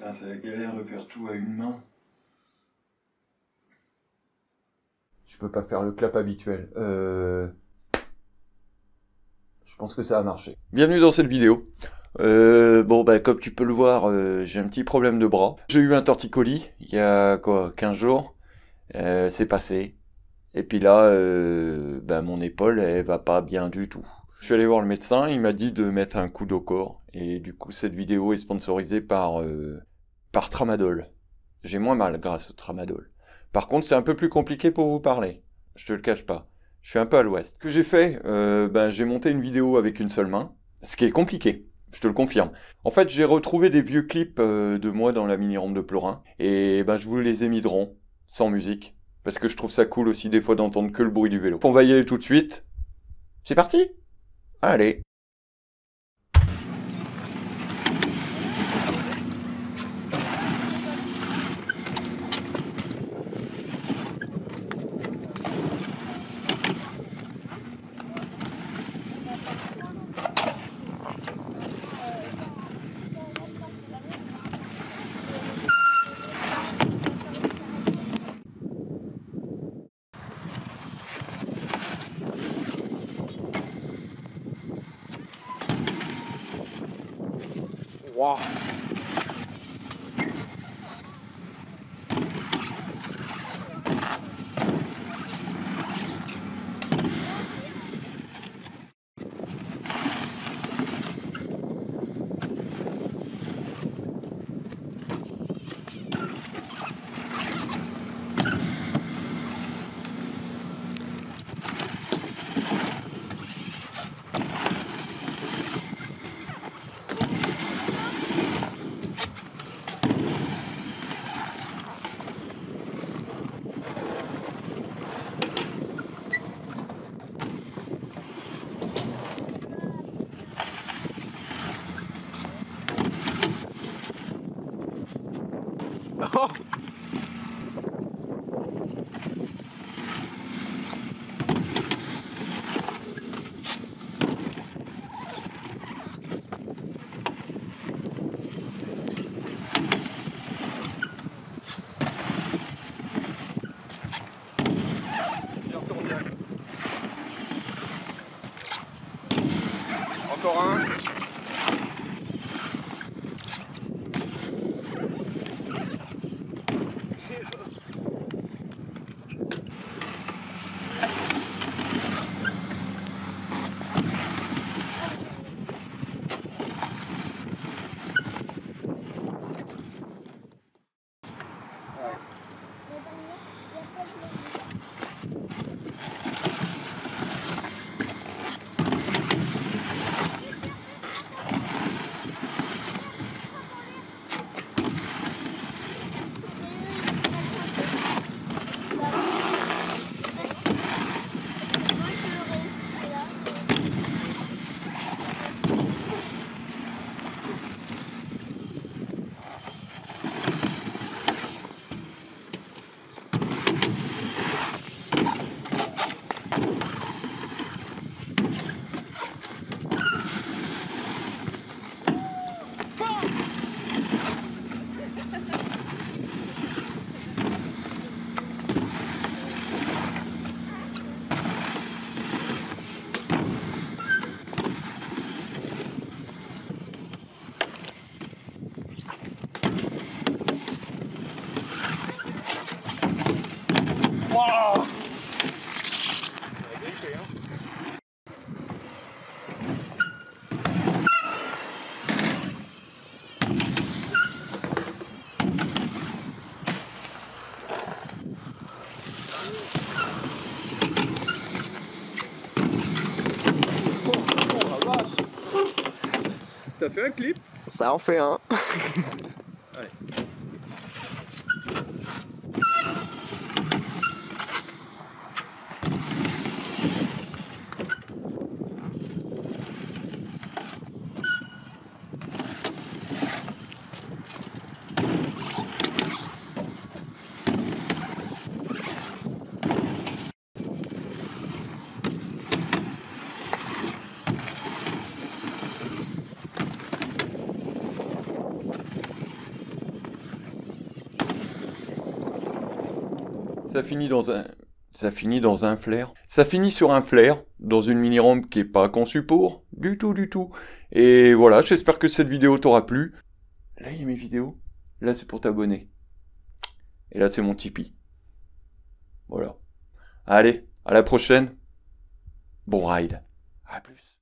Putain, c'est la galère de faire tout à une main. Je peux pas faire le clap habituel. Euh... Je pense que ça a marché. Bienvenue dans cette vidéo. Euh, bon, bah, comme tu peux le voir, euh, j'ai un petit problème de bras. J'ai eu un torticolis il y a quoi, 15 jours. Euh, c'est passé. Et puis là, euh, bah, mon épaule, elle va pas bien du tout. Je suis allé voir le médecin, il m'a dit de mettre un coup d'au corps. Et du coup, cette vidéo est sponsorisée par, euh, par Tramadol. J'ai moins mal grâce au Tramadol. Par contre, c'est un peu plus compliqué pour vous parler. Je te le cache pas. Je suis un peu à l'ouest. Que j'ai fait, euh, ben, j'ai monté une vidéo avec une seule main. Ce qui est compliqué. Je te le confirme. En fait, j'ai retrouvé des vieux clips euh, de moi dans la mini-rampe de Plorin. Et ben, je vous les ai mis de rond, sans musique. Parce que je trouve ça cool aussi des fois d'entendre que le bruit du vélo. On va y aller tout de suite. C'est parti Allez 哇！podcast. Ça fait un clip. Ça en fait un. Ça finit dans un... Ça finit dans un flair. Ça finit sur un flair, dans une mini-rampe qui est pas conçue pour, du tout, du tout. Et voilà, j'espère que cette vidéo t'aura plu. Là, il y a mes vidéos. Là, c'est pour t'abonner. Et là, c'est mon Tipeee. Voilà. Allez, à la prochaine. Bon ride. À plus.